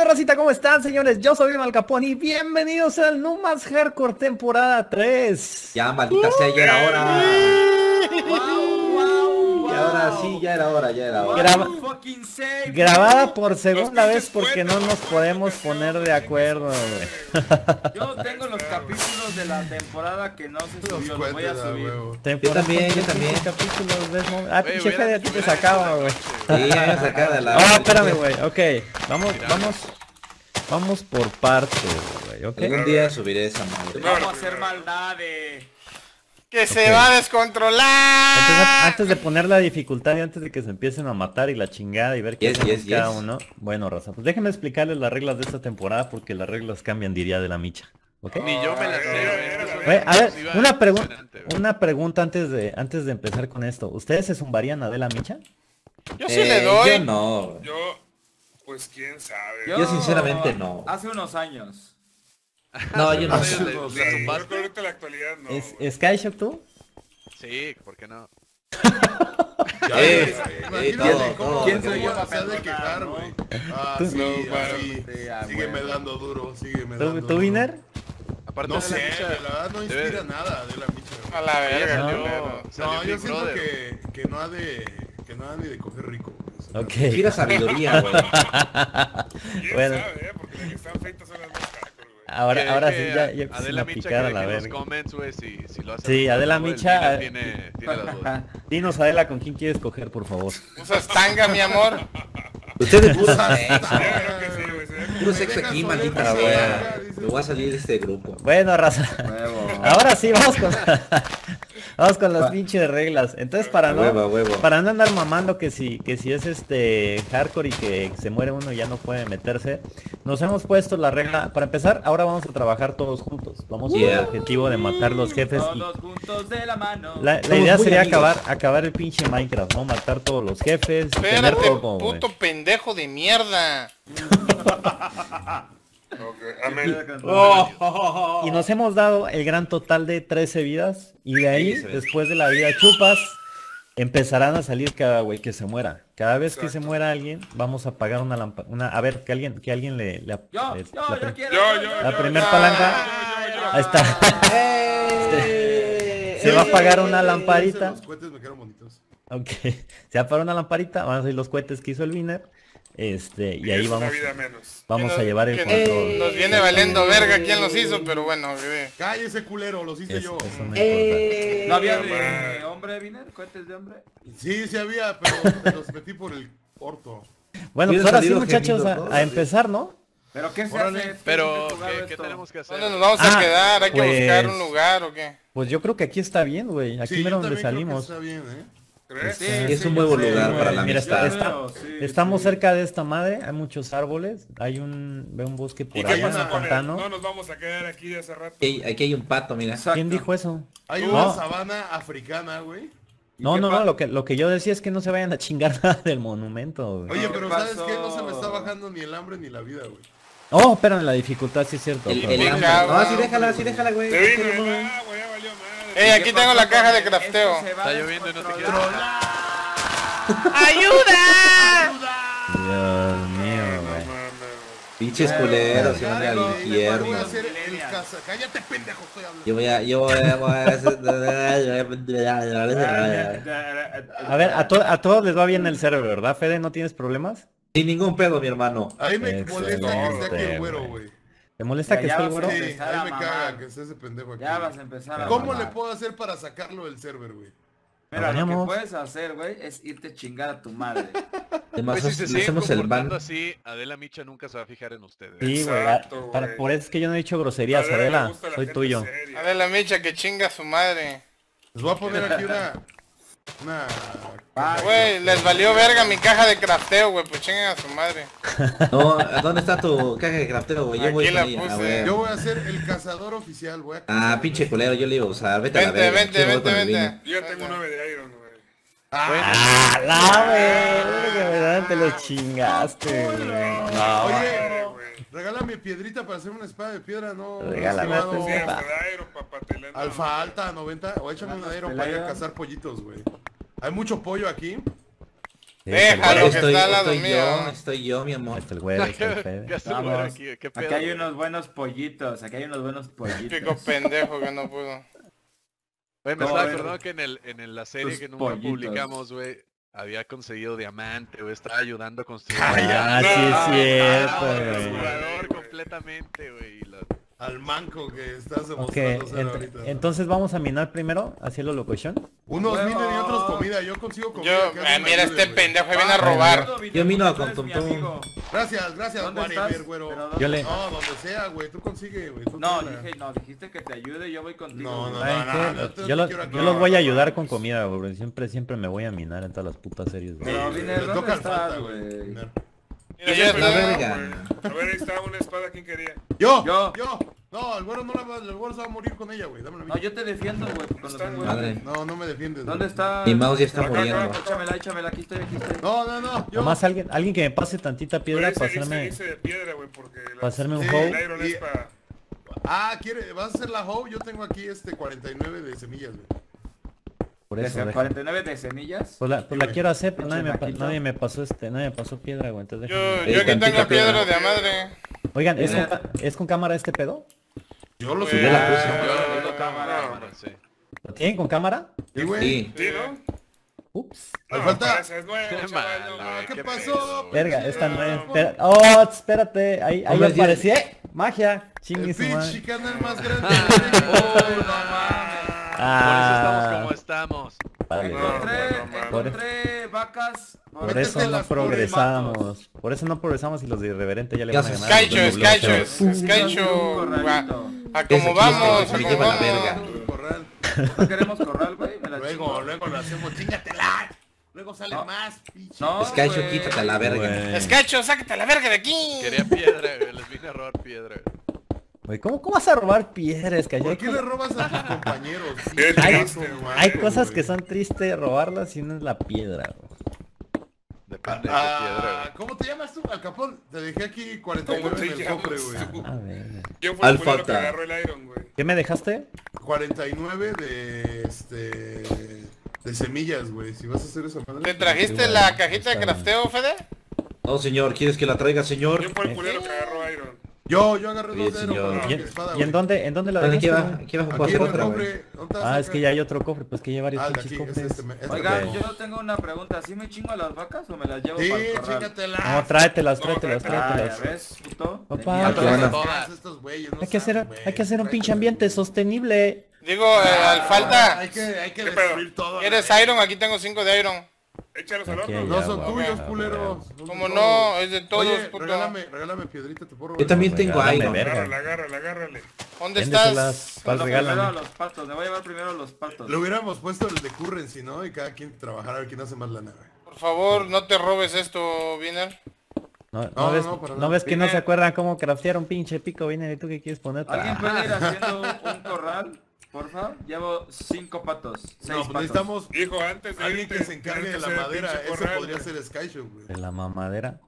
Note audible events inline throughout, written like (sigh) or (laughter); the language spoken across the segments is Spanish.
Bienvenidos, Racita, ¿cómo están, señores? Yo soy Malcapón y bienvenidos al Numas Hardcore temporada 3. Ya, maldita sea, ya era hora. Y ahora sí, ya era hora, ya era hora. Graba- grabada por segunda Los vez porque no nos podemos poner de acuerdo, güey. Yo tengo los capítulos de la temporada que no se subió, los voy a subir. huevo. Temporada también, yo 15 también. capítulos, ves, mo- Ah, pinche hubiera- Fede, a ti te sacaba, güey. Sí, ya me saca de la... Ah, espérame, güey. Ok, vamos, Mira. vamos, vamos por partes, güey, ¿ok? Algún día subiré esa madre. Vamos a hacer maldades. Que se va a descontrolar. Entonces, antes de poner la dificultad y antes de que se empiecen a matar y la chingada y ver qué Yes, hacemos yes, cada yes. uno. Bueno, raza, pues déjenme explicarles las reglas de esta temporada porque las reglas cambian, diría de la micha. ¿Ok? Ni yo me la sé, a ver, una güey. una pregunta antes de, antes de empezar con esto. ¿Ustedes se zumbarían a de la micha? Yo sí Eh, le doy. Yo no. Yo, pues quién sabe. Yo sinceramente no. Hace unos años. No, yo no. Hace Yo de zumbaste. que ahorita la actualidad no. ¿Es, güey. ¿Skyshock tú? Sí, ¿por qué no? Eh, eh, todo, cómo- todo. ¿Quién soy yo para de quejar, güey. Ah, Tú- sí, sí, ah, Sígueme dando duro, sígueme ¿Tú, dando tú duro. Wiener? Aparte No de sé, la micha, la verdad no debe- inspira nada de la micha. A la verga, No. salió No, yo siento que, que no ha de que no ha ni de coger rico. güey. Ok. Inspira sabiduría, güey. (laughs) ¿Quién Bueno. sabe, eh? Porque las que están feitas son las más güey. Ahora, Que- ahora sí, ya, ya Adela a Micha picar a la deje en los verga. comments, güey, si, si lo hace Sí, Adela güey, el Micha, Mila. Tiene, tiene las dos. (laughs) Dinos, Adela, ¿con quién quieres coger, por favor? Usas tanga, mi amor. Ustedes como- Puro sexo aquí, maldita. Me voy a salir de este grupo. Bueno, raza. Huevo. Ahora sí, vamos con, (laughs) vamos con las pinches reglas. Entonces, para no, Huevo, huevo. para no andar mamando que si, que si es este hardcore y que se muere uno ya no puede meterse, nos hemos puesto la regla. Para empezar, ahora vamos a trabajar todos juntos. Vamos con el objetivo de matar los jefes y Todos juntos de la mano. la, idea sería amigos. acabar, acabar el pinche Minecraft, ¿no? Matar todos los jefes, tener Espérate, todo, puto pendejo de mierda. (laughs) Ok, amén. Y nos hemos dado el gran total de 13 vidas. Y de ahí, Sí, después de la vida chupas, empezarán a salir cada güey que se muera. Cada vez que se muera alguien, vamos a pagar una lampa una A ver, que alguien, que alguien le, le- Yo, eh, yo, la, yo prim- quiero. Yo, yo, la yo, primer yo, palanca. yo, yo, yo. Ahí está. Eh, Se va a eh, pagar una Ese, lamparita. Los cohetes me quedaron bonitos. Ok. (laughs) Se va a pagar una lamparita. Van a salir los cohetes que hizo el Wiener. Este, y ahí vamos, vida menos. vamos a llevar el control. Nos viene valiendo verga quién los hizo, pero bueno, que- Cállese culero, los hice Es- yo. eso no importa. Eh, ¿No había de hombre, Viner? ¿Cohetes de hombre? Sí, sí había, pero (laughs) los metí por el orto. Bueno, pues ahora sí muchachos, a, empezar, ¿no? ¿Pero qué se Órale. hace? Pero, ¿qué, tenemos que hacer? ¿Dónde nos vamos a Ah, quedar? Hay que pues- buscar un lugar o qué. Pues yo creo que aquí está bien, güey. Aquí Sí, mero donde también creo que salimos. Está bien, ¿eh? ¿Crees? Sí, Y es un sé, lugar para la Mira, amistad. está- Estamos sí. cerca de esta madre, hay muchos árboles, hay un, veo un bosque por ¿Y qué allá, un pantano. No nos vamos a quedar aquí de hace rato. Aquí, aquí hay un pato, mira. Exacto. ¿Quién dijo eso? Hay No. una sabana africana, güey. No, no, no, lo que, lo que yo decía es que no se vayan a chingar (laughs) nada del monumento, güey. Oye, ¿Qué pero ¿sabes qué? No se me está bajando ni el hambre ni la vida, güey. Oh, espérame, la dificultad sí es cierto. El, el hambre. cabrón. No, sí déjala, sí déjala, güey. Eh, aquí ¿Qué tengo la caja de crafteo. Va Está lloviendo y no te descontrolar. ¡Ayuda! Dios mío, güey. Pinches culeros, se van al infierno. Voy a hacer el casa. Cállate, pendejo, estoy hablando. Yo voy a, yo voy a, voy a hacer... (laughs) A ver, a, to- a todos les va bien el server, ¿verdad, Fede? ¿No tienes problemas? Sin ningún pedo, mi hermano. A mí me molesta que esté aquí el güero, güey. ¿Te molesta Ya, que esté el güero? Sí, a mí me caga que esté ese pendejo aquí. Ya vas a empezar a ¿Cómo le puedo hacer para sacarlo del server, güey? Mira, lo que puedes hacer, güey, es irte a chingar a tu madre. (laughs) Además, Pues si se hacemos el ban. comportando así, Adela Micha nunca se va a fijar en ustedes. Sí, güey. Para-. Por eso es que yo no he dicho groserías, Adela. Soy tuyo. seria. A ver la micha que chinga a su madre. Les voy a poner aquí una... Una... Ah, Güey, les valió verga mi caja de crafteo, güey, pues chinguen a su madre. (laughs) No, ¿dónde está tu caja de crafteo, güey? Yo Aquí voy puse. Ah. Yo voy a ser el cazador oficial, güey. Ah, pinche culero, yo le iba a usar. Vete a la Vente, verga. vente, vente, vino. vente. Yo tengo nueve de Iron, güey. ¡Ah, la verga, verdad! Te lo chingaste, güey. No, Oye, regálame piedrita para hacer una espada de piedra, ¿no? Regálame papatelena. Alfa alta, 90. O échame una de Iron para ir a cazar pollitos, güey. Hay mucho pollo aquí. Déjalo que Estoy, está al lado estoy mío. yo, estoy yo, mi amor. Está el güero, ahí está el ¿Qué (laughs) Fede. hace el güero Vamos. aquí? ¿Qué pedo? Aquí hay unos buenos pollitos, aquí hay unos buenos Pico (laughs) pollitos. pendejo que no pudo. (laughs) Güey, me ¿Cómo estaba acordando que en, el, en el- la serie Tus que nunca pollitos. publicamos, güey, había conseguido diamante, güey, estaba ayudando a construir. (laughs) Ah, sí Ah, es cierto, ah, güey. jugador completamente, güey. Al manco que estás demostrando ent- ahorita. entonces vamos a minar primero, así lo locochón. Unos minen y otros comida. Yo consigo comida. Yo, me mira este güey. pendejo, viene a robar. Yo mino con amigo. Gracias, gracias, ¿Dónde Warimer, estás? güero. Pero Yo le- No, donde sea, güey. Tú consigue, güey. tú No, dije, no, dijiste que te ayude, yo voy contigo. No, no, güey. ¿Saben no, qué? no, no, yo no lo- quiero aquí. yo los voy a ayudar con comida, güey. Siempre, siempre me voy a minar en todas las putas series, güey. Pero, Viner, ¿dónde estás, güey? Mira, Yo güey. A ver, ahí está una espada, ¿quién quería? Yo, Yo. yo, No, el güero no la va, el güero se va a morir con ella, güey. Dámela a mí. No, yo te defiendo, güey. Madre. No, no me defiendes. ¿Dónde güey. está? Mi mouse ya está Acá, muriendo. acá. Échamela, échamela, aquí estoy, aquí estoy. No, no, no. Yo. Nomás alguien, alguien que me pase tantita piedra Pero para ese, hacerme, ese de piedra, güey, porque... la- para hacerme un Sí, iron Y- para... Ah, ¿quiere, ¿vas a hacer la hoe? Yo tengo aquí este 49 de semillas, güey. Por eso, ser deja. 49 de semillas. Pues la, pues la quiero hacer, pero nadie me, pa- nadie me pasó este, nadie me pasó piedra, güey. Entonces Yo, yo aquí tantita tengo piedra piedra. de a madre. Oigan, ¿es con, Mira. ca- ¿es con cámara este pedo? Yo lo Pues, subí. Yo la no, Yo tengo cámara. ¿Lo tienen con cámara? Sí, güey. Sí. Sí, ¿no? Ups. No, falta- es nuevo, Qué chaval, no, ¿Qué qué pasó? Verga, esta no es. Ah, espera- Oh, espérate. Ahí, ahí. ¡Eh! Magia. Chingue El su madre. canal más grande. Oh, no mames. Por eso estamos Ah, como estamos. vale. Encontré, encontré vacas. Por eso no el progresamos. Por eso no progresamos y los de irreverente ya le van a ganar. a Skycho, Skycho. Skycho. A, corralito. a Ese como vamos, a como lleva la vamos. verga. No queremos corral, güey. Luego, luego lo hacemos. Chingatela. Luego sale No. más, pinche. No, güey. quítate a la verga. Güey. Skycho, sácate la verga de aquí. Quería piedra, güey. Les vine a robar piedra. Güey, ¿cómo, ¿cómo vas a robar piedras, Skycho? ¿Por qué le robas a tus compañeros? Qué hay- hay cosas que son tristes robarlas y no es la piedra, güey. Depende de qué Ah, piedra. ¿Cómo te llamas tú, Al Capón? Te dejé aquí 49 ¿Cómo en el cofre, güey. A ver. ¿Quién fue el culero que agarró el iron, güey? ¿Qué me dejaste? 49 de este de semillas, güey. Si vas a hacer esa madre. ¿Te trajiste Sí, la cajita de crafteo, Fede? No, señor, ¿quieres que la traiga, señor? ¿Quién fue el culero que agarró iron? Yo, yo agarré Sí, dos de señor. Aero con ¿Y espada, y en dónde, en dónde la Aquí dejaste? va, aquí puedo Aquí otra, cofre. ¿dónde estás Ah, es que ya hay otro cofre, pues que hay varios Ah, aquí, es cofres. este, me- este Oigan, me- yo tengo una pregunta. ¿Sí me chingo a las vacas o me las llevo Sí, para el corral? chingatela. No, tráetelas, tráetelas, tráetelas. Ah, ves, puto. Papá, Tenía hay que- razón. Bueno. Todas. Estos güeyes, no Hay que hacer, hay que hacer un pinche ambiente sostenible. Digo, eh, al falta. Hay que, hay que destruir todo. ¿Quieres la- Iron? Aquí tengo 5 de Iron. Échalos al horno. No son tuyos, culeros. Como no, es de todos, Oye, puto. regálame, regálame piedrita, te puedo Yo también tengo verga. Agárrale, agárrale, agárrale. ¿Dónde estás? ¿cuál No, primero a regálame? los patos. Me voy a llevar primero a los patos. Le hubiéramos puesto el de currency, ¿no? Y cada quien trabajar a ver quién hace más lana, güey. Por favor, no te robes esto, Wiener. No, no No, ves, no, ves que no se acuerdan cómo craftearon pinche pico, viene y tú qué quieres poner. ¿Alguien Ah, puede ir haciendo (laughs) un corral? Porfa. Llevo cinco patos. Seis No, pues patos. necesitamos Hijo, antes de alguien irte, que se encargue de la madera. Ese corral, podría ser Skyshow, güey. De la mamadera.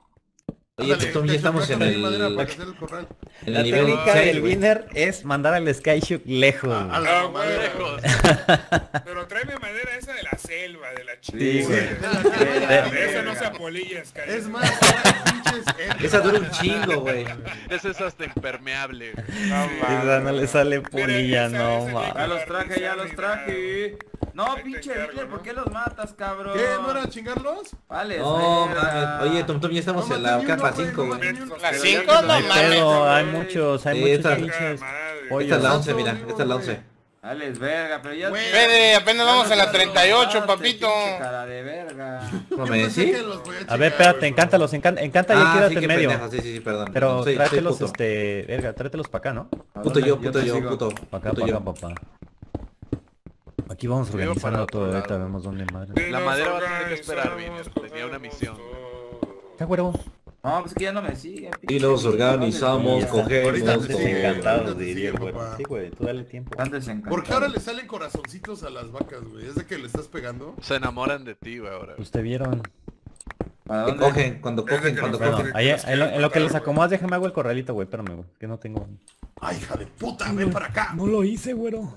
Oye, Ándale, Tom, ya estamos en para el, hacer el corral. en La el nivel técnica 6, del winner es mandar al Skyshock lejos. A la Ah, madera, güey. Pero tráeme madera de la selva, de la Sí, chingada. güey. La Esa no se apolilla. Es más, pinches. (laughs) Esa dura un chingo, güey. Ese es hasta impermeable. No Esa no le sale polilla, esa- no esa ma. Ya los traje, ya los traje. No, pinche Hitler, ¿no? ¿por qué los matas, cabrón? ¿Qué? ¿No era chingarlos? Vale, No, mames. Oye, Tom Tom, ya estamos No en la capa uno, güey, 5, no güey. ya que no no Hay mames. hay muchos, hay muchos esta- pinches. Esta es la 11, Tanto, mira. Esta es la güey. 11. Dale, es verga, pero ya... Güey. Fede, apenas vamos en la 38, Mataste, papito. Cara de verga. ¿Cómo Yo me decís? A ver, espérate, encántalos, encanta, encanta y Ah, quédate sí, en medio. pendejo, sí, sí, sí, perdón. Pero Soy- tráetelos, este, verga, tráetelos para acá, ¿no? ¿A Puto yo, puto yo, sigo. puto. Para acá, Puto para yo. acá, papá. Aquí vamos Yo organizando todo, ahorita vemos dónde madre. La madera va a tener que esperar, Viner, tenía una misión. ¿Qué güero? No, pues es que ya no me sigue. Y nos organizamos, cogemos, te Están sigue, todo. encantados, ahorita te diría. Sí, güey, tú dale tiempo. Están desencantados. ¿Por qué ahora le salen corazoncitos a las vacas, güey? ¿Es de que le estás pegando? Se enamoran de ti, güey, ahora. Usted vieron. ¿Para dónde? cogen, cuando cogen, cuando cogen. ahí, en, lo, en lo que matar, acomodas, déjame hago el corralito, güey, espérame, güey, que no tengo. Ay, hija de puta, ven para acá. No lo hice, güero.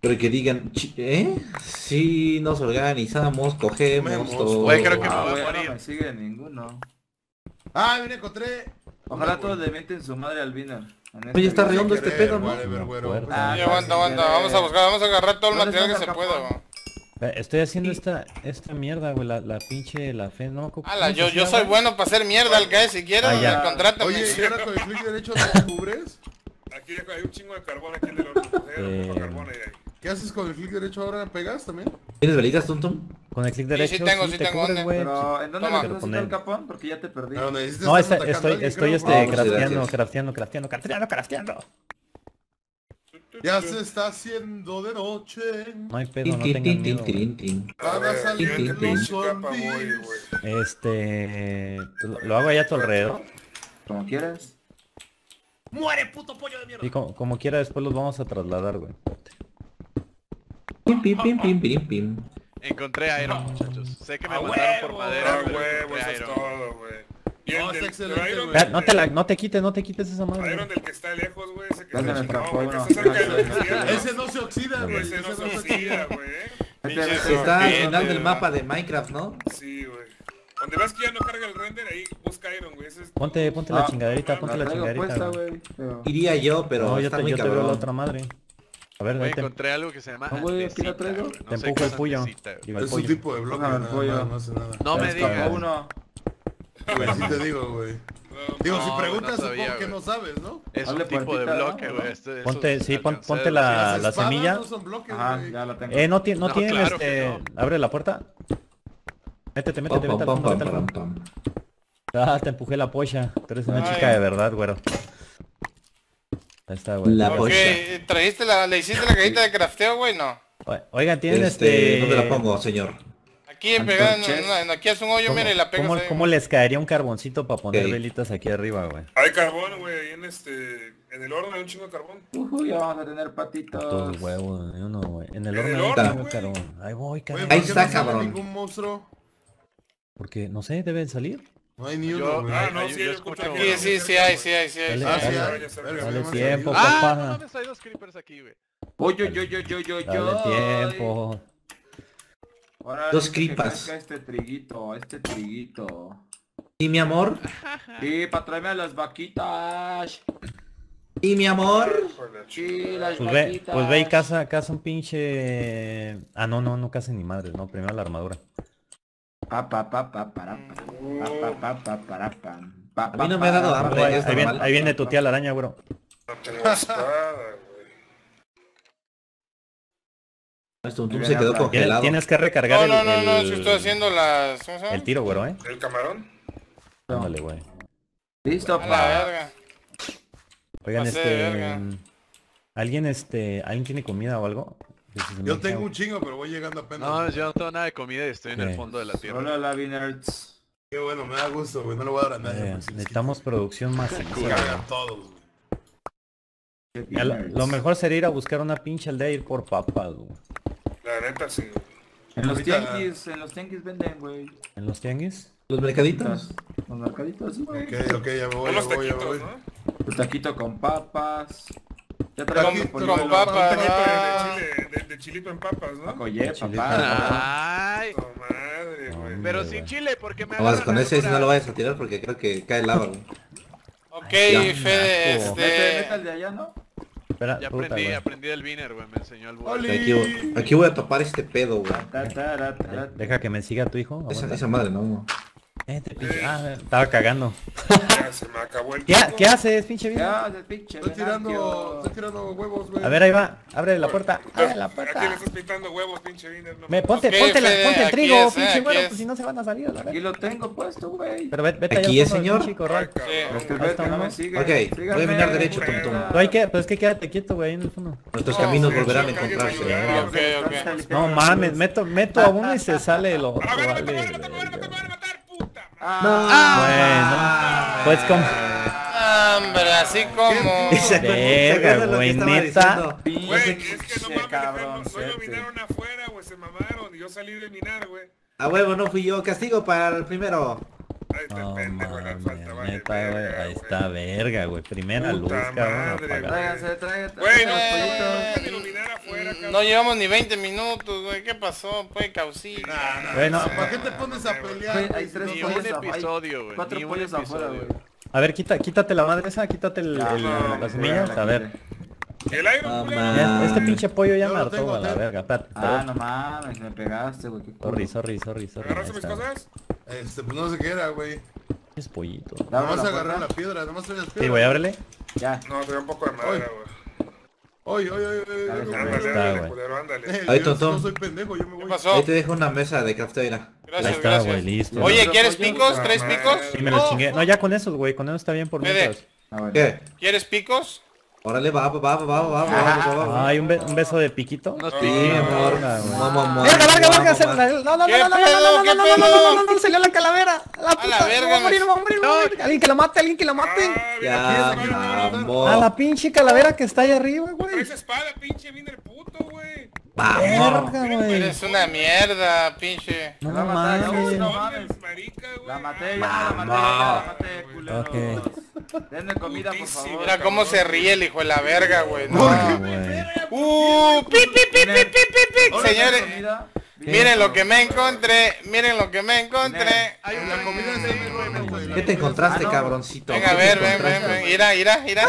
Pero que digan, ¿eh? Sí, nos organizamos, cogemos. Güey, creo que me Ah, voy a güey, no morir. me sigue ninguno. Ah, mira, encontré. Ojalá todos le meten su madre al este Oye, está redondo este pedo, ¿no? Güero. Fuerte. Ah, Sí, aguanta, aguanta. Vamos a buscar, vamos a agarrar todo el ¿Dónde material que se pueda, güey. Estoy haciendo esta esta mierda, güey, la, la pinche, la fe, no me Ala, yo, yo soy bueno para hacer mierda al que si quieres, Ah, ya. contrátame. Oye, ¿y ahora con el clic derecho te cubres? Aquí hay un chingo de carbón aquí en el horno. Eh, carbón ahí. ¿Qué haces con el clic derecho ahora? ¿Pegas también? ¿Tienes velitas, Tonton? Con el clic Sí, derecho sí tengo, sí te tengo, cubres, ¿dónde? güey. Pero, ¿en dónde necesito Poner. el capón? Porque ya te perdí. Pero necesitas No, estoy, estoy este, muchas crafteando, crafteando, crafteando, crafteando, crafteando. Ya se está haciendo de noche. No hay pedo, no tengan miedo. Van a salir los zombies. güey. Este... ¿Lo lo hago allá a tu alrededor? Como quieras. Y como, como quiera después los vamos a trasladar, güey. Pim, pim, pim, pim, pim, pim. Encontré Iron, muchachos. Sé que me ¡A mataron por madera, ¡A pero huevo! Eso es todo, güey. No, está del- excelente, pero Iron del- no te la, no te quites, no te quites esa madre. Iron del que está lejos, güey. Ese que ¿Dónde está del Gracias. desierto. Ese no se oxida, güey. Ese no se oxida. güey. Está al final del mapa de Minecraft, ¿no? Sí, güey. Donde ves que ya no carga el render, ahí busca Iron, güey. Ese es... Ponte, ponte la Ah, chingaderita, ponte La la chingaderita. puesta, güey. güey. pero- Iría yo, pero No, yo te, muy yo te veo la otra madre. A ver, te, encontré algo que se llama No, güey, aquí la traigo. te No sé empujo el el Es un pollo. tipo de bloque, pollo. más, no hace nada. No me digas. uno. Güey, sí te digo, güey. No, Digo, No, si no preguntas, sabía, supongo que no sabes, ¿no? Es un tipo de bloque, ¿no? güey. Este- Ponte, sí, ponte la- semilla. no son bloques, Ajá, güey. ya la tengo. Eh, no, ti- no No, tienen claro este... no. Abre la puerta. Métete, métete, métete. Ah, te empujé la polla. Tú eres una chica de verdad, güero. Ahí está, güey. La Ok, polla. ¿trajiste la, le hiciste la cajita de crafteo, güey? No. O- Oigan, tienen Este, este... ¿dónde la pongo, señor? Aquí pegada aquí hace un hoyo, ¿Cómo, mira, y la pegas cómo- les caería un carboncito para poner velitas aquí arriba, güey? Hay carbón, güey, ahí en este... En el horno hay un chingo de carbón. Ujú, ya vamos a tener patitos. Todos huevos, ni uno, güey. En el horno hay un güey. carbón. Ahí voy. ¿por Ahí qué está, no sale cabrón. ningún monstruo? Porque, no sé, deben salir. No hay ni Yo- uno, güey. Ah, no, yo- sí, yo yo escucho- Sí, sí, sí hay, sí hay, sí hay. Dale, sí Ah, sí dale. hay. Dale tiempo, salido. Ah, papá. no mames, hay dos creepers aquí, güey. Uy, yo, yo, yo, yo, yo, Dale yo. tiempo. Ahora Dos crezca este triguito, este triguito. ¿Y mi amor? Sí, para traerme a las vaquitas. ¿Y mi amor? Sí, las Pues ve, pues ve y casa, casa un pinche... Ah, no, no, no casa ni madres, no. Primero la armadura. Pa, pa, pa, pa, para, pa, pa, pa, pa, pa, para, A mí no me ha dado hambre, Ahí, viene, ahí viene tu tía la araña, güero. No tengo espada, güey. Esto Ahí se quedó congelado. tienes que recargar No, el, no, no, no, el- si estoy haciendo las... ¿Cómo se llama? el tiro, güero, ¿eh? ¿El camarón? No. Ándale, güey. Listo, la pa. verga. Oigan, Pasé este... verga. ¿Alguien, este... ¿Alguien tiene comida o algo? Yo tengo un chingo, pero voy llegando apenas. No, yo no tengo nada de comida y estoy en el fondo de la tierra. Hola, la Nerds. Qué bueno, me da gusto, güey. No le voy a dar a nadie. Eh, si les necesitamos producción más. cagan todos, güey. Lo, lo mejor sería ir a buscar una pinche aldea y ir por papas, güey. La neta, sí. En los tianguis, en los tianguis venden, güey. ¿En los tianguis? Los mercaditos. Los mercaditos, sí, güey. Ok, ok, ya me voy, ya voy, ya voy. ¿no? Un taquito con papas. Ya traigo con papas. Un taquito de, de chile, de, de chilito en papas, ¿no? Oye, papá. Ay, Oh, madre, güey. No, pero sin chile, porque me agarran con ese, no lo vayas a tirar porque creo que cae lava, güey. Ok. Fede, Asco. Mete, mete este... al de allá, ¿no? Espera, Ya puta, aprendí, aprendí del Viner, güey, me enseñó el búho. Oli. Aquí, aquí voy a topar este pedo, güey. Deja que me siga tu hijo. Esa, esa madre, no. Eh, pinche- Ah, estaba cagando. Ya se me acabó el ¿Qué, tiempo. ¿Qué haces, pinche pinche Estoy tirando, estoy tirando huevos, güey. A ver, ahí va. Abre la puerta. Abre la ¿A quién le puerta. estás pintando huevos, pinche Viner? No Me, ponte, ponte, la- ponte el trigo, es, eh, pinche güero, pues si no se van a salir a Aquí lo tengo puesto, güey. Pero vete, vete Aquí allá al es, señor. Ay, no me sigue. Ok, voy a mirar derecho, tonto. Tú hay que, pues es que quédate quieto, güey, en el fondo. Nuestros No, caminos volverán a encontrarse. No mames, meto, meto a uno y se sale el Ah, Bueno, pues como... Hombre, así como... (laughs) Verga, güey, estaba neta. diciendo. Güey, pinche es que no mames, cabrón, no, afuera, güey, se mamaron y yo salí de minar, güey. A huevo, no fui yo. Castigo para el primero. El No mames, falta, vale, neta, güey. verga, Ahí güey. está, verga, güey. Primera luz, Puta cabrón. madre, apagada. Tráiganse, tráiganse. Güey, no Eh, pueden iluminar afuera, cabrón. No llevamos ni 20 minutos, güey. ¿Qué pasó? Pues causita. Bueno, ¿Para qué te pones a pelear? Güey, hay tres no- Ni pollos un episodio, güey. Cuatro pollos afuera, güey. a ver, quita, quítate la madre esa, quítate el, el- no, las semillas. la A ver. El No este pinche pollo ya me hartó a la verga. Espérate, Ah, no mames, me pegaste, güey. Sorry, sorry, sorry, sorry. ¿Agarraste ahí mis cosas? Este, pues no sé qué era, güey. Es pollito. Nomás la agarrar la piedra, nomás traías piedra. Sí, güey, ábrele. Ya. No, te da un poco de madera, güey. Oye, oye, oye, oye. Dale, oye, dale. Ándale, ándale, culero, ándale. Ahí, no soy pendejo, yo me ¿Qué pasó? Ahí te dejo una mesa de. Ahí Gracias, está, gracias. güey, listo. Oye, ¿quieres picos? ¿Tres picos? Sí, me lo chingué. No, ya con esos, güey. Con eso está bien por mientras. Ah. ¿Qué? ¿Quieres picos? Órale, va, va, va, va, va, va, va, va, va. Ah, ¿hay un, be- un beso de piquito? Unos Sí, amor. Verga. Verga, verga, no, no, no, ¿Qué no, no, no, no, no, ¿Qué no, no, no, no, no, no, salió la calavera. La A puta, la verga, va a morir, me- va a morir, va a morir. Alguien que la mate, alguien que la mate. Ah, Ya. A la pinche calavera que está ahí arriba, güey. Traes espada, pinche, viene el puto, güey. Vamos. Eres una mierda, pinche. No La maté, mames. no mames. marica, güey. La maté, ya Ah, la maté, ya la maté, culeros. Ok. Denme comida, por favor. Mira cómo se ríe el hijo de la verga, güey. No, güey. Uh, pi, pi, pi, pi, pi, pi, pi. Ahora Señores, miren lo que me encontré. Miren lo que me encontré. Hay un La comida está en el horno, güey. ¿Qué te encontraste, Ah, no. cabroncito? Venga, a ¿Qué ver, ven, encontraste? ven, ven. Irá, irá, irá.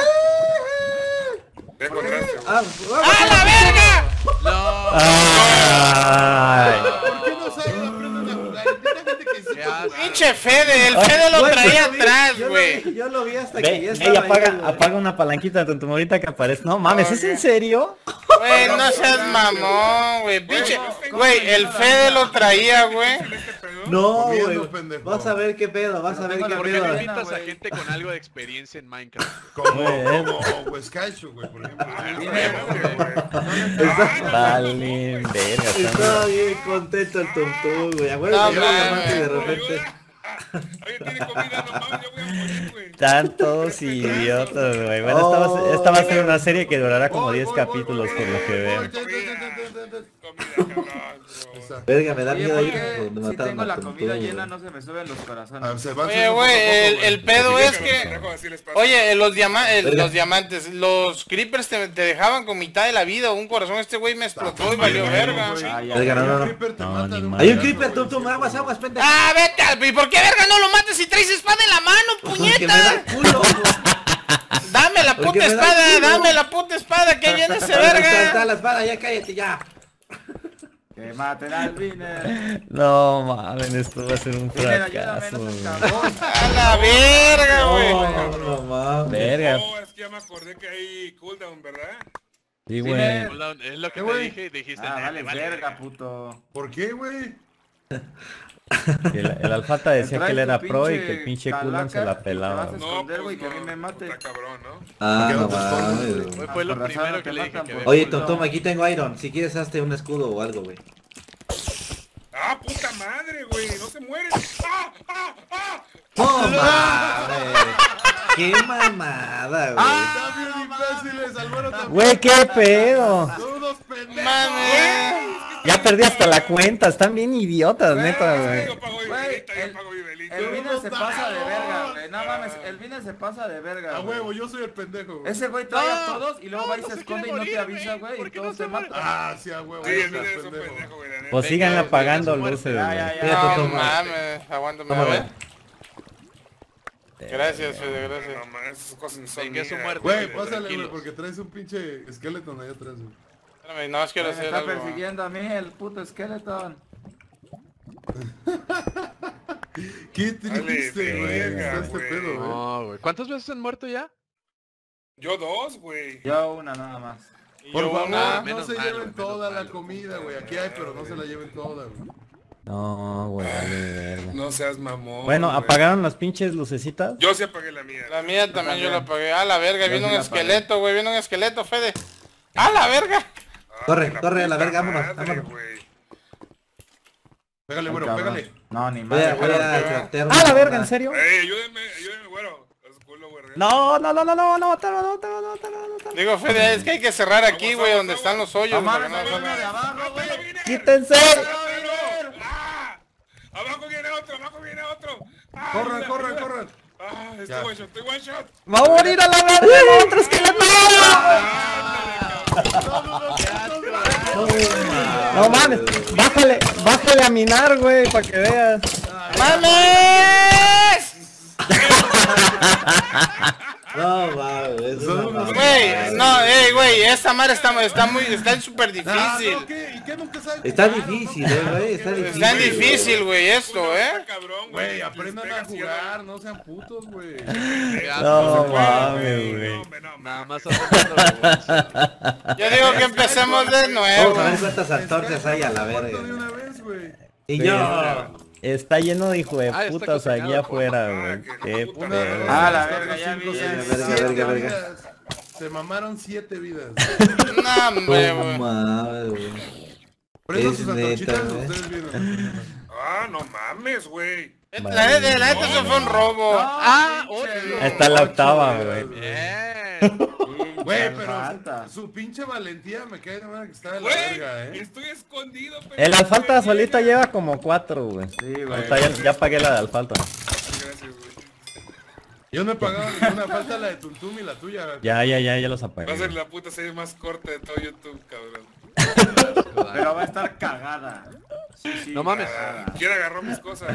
Te encontraste, güey. Ah, ¡A la verga! No. Ay. ¿Por qué no saben Pinche Fede, el Fede lo traía yo atrás, yo lo güey. vi- Yo lo vi hasta que Ve, ya ey, estaba apaga, ahí, apaga una palanquita de tu ahorita que aparece. No mames, ¿es en serio? Güey, no seas mamón, güey. Pinche, güey, el Fede lo traía, güey. Pedo. No, güey. Vas a ver qué pedo, vas a ver qué la ¿Por qué no pedo. invitas a güey. gente con algo de experiencia en Minecraft? Como, como Huescacho, güey, por ejemplo. Vale, verga. Estaba bien contento el tonto, güey. A huevo No que iba a mames. llamarte de repente. (laughs) Alguien tiene comida, no mames, yo voy a morir, güey. Están todos (laughs) idiotas, güey. Bueno, esta va, a ser- esta va a ser una serie que durará como 10 capítulos por lo que veo. Voy, ten, ten, ten, ten, ten, ten. Comida, cabrón. Verga, me da Oye, miedo ¿por ahí qué de si tengo la comida llena no se me suben los Ah, corazones? se va Oye, güey, el, pedo es que... Oye, los, diama- el- Verga. los diamantes, los creepers te, te dejaban con mitad de la vida, un corazón, este güey me explotó y valió verga. Ah. Hay un creeper, tonto, siempre. aguas, aguas, pendejo. Ah, vete, al- ¿y por qué verga no lo matas si traes espada en la mano, (laughs) puñeta? Dame la puta espada, dame la puta espada, que viene ese (laughs) Está verga. la espada, ya cállate, ya. Que maten al Viner. No mames, esto va a ser un Viner, fracaso. no. (laughs) A la verga, güey. No, no mames. Verga. Oh, es que ya me acordé que hay cooldown, ¿verdad? Sí, güey. Es lo que ¿Qué, te güey? dije y dijiste, Ah, "Nah, vale, vale, verga, puto. ¿Por qué, güey? (laughs) El, el alfata decía que él era pro y que el pinche culan se la pelaba. vas a güey. No, esconder, pues que a mí me mate. Está cabrón, ¿no? Ah. Fue, lo primero que le dije Oye. Tontom, aquí tengo Iron. Si quieres, hazte un escudo o algo, güey. Ah, puta madre, güey, no se muere. ¡Ah, ah, ah! ¡Qué mamada, güey! Están bien imbéciles. Güey, qué pedo. Son unos pendejos. Mames. Ya perdí hasta la cuenta, están bien idiotas, neta, güey. Yo pago mi velita, yo pago mi velita. El Viner se no pasa de verga, güey. No mames, el Viner se pasa de verga. A huevo, yo soy el pendejo, güey. Ese güey trae a No, todos y luego no, va y no se se esconde y no te avisa, güey. güey, ¿Por y todos no te se matan. Ah, sí, a huevo. Sí, yo el soy Viner el es un pendejo. güey. Pues sigan Venga, apagando venga, su luces, güey. No mames, aguántame güey. Gracias, Fede, No gracias. mames, esas cosas no son. Güey, pásale, güey, porque traes un pinche esqueleto ahí atrás, güey. Espérame, no, más quiero Me hacer está algo. persiguiendo a mí el puto Skeleton. (laughs) Qué triste, güey. Está este pedo, güey. No, güey. ¿Cuántas veces han muerto ya? Yo dos, güey. Yo una nada más. Por yo favor, una- no menos se mal, lleven toda la mal. comida, güey. Aquí hay, pero no se la lleven toda, güey. No, güey. No seas mamón. Bueno, güey. apagaron las pinches lucecitas. Yo sí apagué la mía. La mía también yo la apagué. Ah, la verga, Yo viene sí un esqueleto, güey, viene un esqueleto, Fede. ¡Ah, la verga! Ah, Corre, la corre a la verga, vámonos, madre, vámonos. güey. Pégale, cabrón. pégale. No, ni Voy a, madre. voy a ¡Ah, la verga, en serio! Ey, ayúdenme, ayúdenme, güero. No, no, no, no, no, no, no, no, no, no, no, no, no. Digo, Fede, es que hay que cerrar aquí, güey, donde están los hoyos. ¡Quítense! ¡Ah! Abajo viene otro, abajo viene otro. ¡Ah! Corran, corran, corran. Ah, estoy Ya. one shot, estoy one shot. ¡Va a morir a la verga! ¡Otro esqueleto! No mames, bájale, bájale a minar, güey, para que veas. ¡Mames! (laughs) No, mames. Güey, no, ey, güey, esta madre está, está muy, está súper difícil. no, ¿qué? ¿Y qué nunca saben Está difícil, eh, güey, está difícil. Está difícil, güey, esto, eh. Güey, aprendan a jugar, no sean putos, güey. (laughs) No mames, güey. Nada más. Yo digo que empecemos de Vamos a nuevo. ver cuántas antorchas hay a la verga. de una vez, güey. Y yo. Está lleno de hijo de Ah, putas cocinado, afuera, Ah, güey. que Qué puta Ah, la verga, ya vi. Verga, verga. Se mamaron siete vidas. (laughs) No, hombre, No güey. mames, güey. Prendan Es sus neta, antorchitas, ustedes vieron. Ah, no mames, güey. La neta, la neta, eso fue un robo. Ah, Ahí está la octava, güey. Bien. (laughs) Güey, pero su pinche valentía me cae de manera que está de la Güey, verga, eh. estoy escondido, pero... El alfalta solito lleva como cuatro, güey. Sí, güey. Ahorita ya, ya pagué la de alfalta. Gracias, güey. Yo no he pagado ninguna falta la de Tuntum y la tuya. Ya, ya, ya, ya los Va a apagué. ser la puta serie más corta de todo YouTube, cabrón. (laughs) (laughs) Pero va a estar cagada. Sí, sí, No mames. cagada. ¿Quién agarró mis cosas?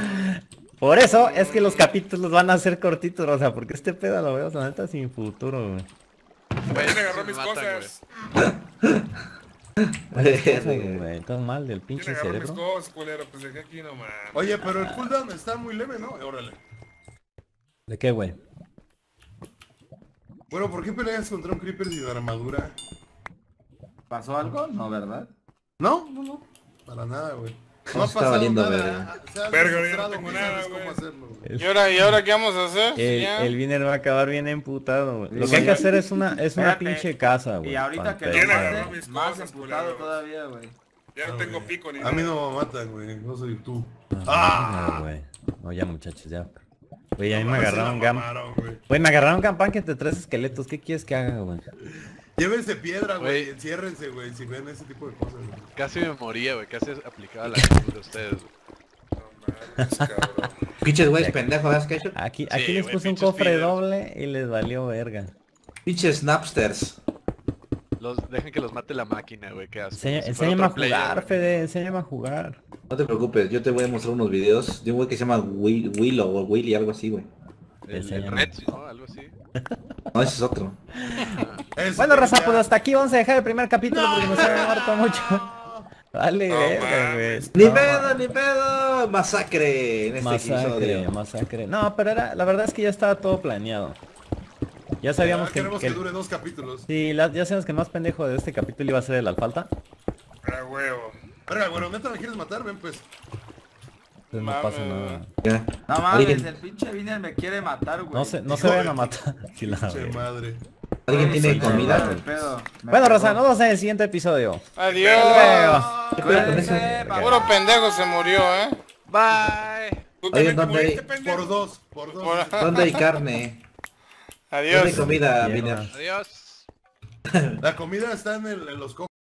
Por eso es que los capítulos van a ser cortitos, o sea, porque este pedo lo veo, la neta, sin futuro, güey. Güey, ¿Quién agarró mis cosas? (laughs) Estás mal del ¿Quién pinche agarró mis cerebro. cosas, culero? Pues dejé aquí nomás. Oye, pero el cooldown está muy leve, ¿no? Órale. ¿De qué, güey? Bueno, ¿por qué peleas contra un creeper sin armadura? ¿Pasó algo? No, ¿verdad? No, no, no. Para nada, güey. No ha está pasado valiendo nada. verga. Ha Verga, ya no tengo nada, güey. cómo hacerlo, güey. ¿Y ahora, ¿Y ahora qué vamos a hacer? El, el Viner va a acabar bien emputado, güey. Lo que hay que hacer es una, es una pinche casa, güey. Y ahorita que empezar. ¿Quién lo agarró mis más emputado todavía, güey. Ya no tengo pico ni A mí nada. no me matan, güey. No soy tú. Ah, no, güey. No, ya muchachos, ya. Güey, a mí me agarraron mamaron, güey. Me agarraron campán que entre tres esqueletos. ¿Qué quieres que haga, güey? Llévense piedra, güey. Enciérrense, güey. Si ven ese tipo de cosas, güey. Casi me moría, güey. Casi aplicaba la de ustedes, güey. No (laughs) mames, cabrón. Pinches güeyes pendejos, ¿sabes qué? Aquí, Sí, aquí les puse un cofre doble y les valió verga. Pinches snapsters. Los, dejen que los mate la máquina, güey. ¿Qué haces? Enseña- enséñame a jugar, Fede, enséñame a jugar. No te preocupes, yo te voy a mostrar unos videos de un güey que se llama Will, Willow o Willy, algo así, güey. El, el. Red, ¿no? No, ese es otro. Eso, Bueno, Raza, pues hasta aquí vamos a dejar el primer capítulo porque nos ha muerto mucho. Vale, No verga. Ni pedo, ni pedo. Masacre en este Masacre, episodio. masacre. No, pero era, la verdad es que ya estaba todo planeado. Ya sabíamos Ya que, queremos que, que- dure dos capítulos. sí, la- ya sabemos que el más pendejo de este capítulo iba a ser el alfalta. Ah, huevo. Verga, bueno, neta me quieres matar, ven pues. Entonces no pasa nada. Ya. No mames, ¿Alguien, el pinche Viner me quiere matar, güey. No se, no se vayan a matar. (laughs) Sí, la madre. ¿alguien tiene Sí, comida? Bueno. Raza, nos vemos en el siguiente episodio. Adiós. Puro pendejo se murió, ¿eh? Bye. ¿Tú Oye, ¿dónde hay-? Por dos, por dos. Por- (laughs) ¿Dónde hay carne? ¿Dónde hay Adiós. comida. Viner? Adiós. La comida está en, el, en los cofres.